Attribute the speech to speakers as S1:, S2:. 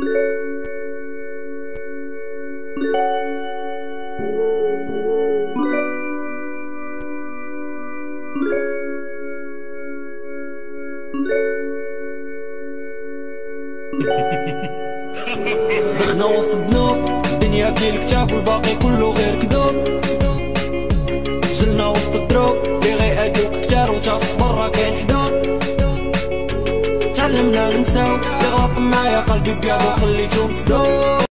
S1: دخنا وسط الذنوب الدنيا ديال كتاب والباقي كله غير كذوب. جلنا وسط الدروب. تعلمنا ننساو لي غلط معايا قلبي بيض وخليتو مصدوم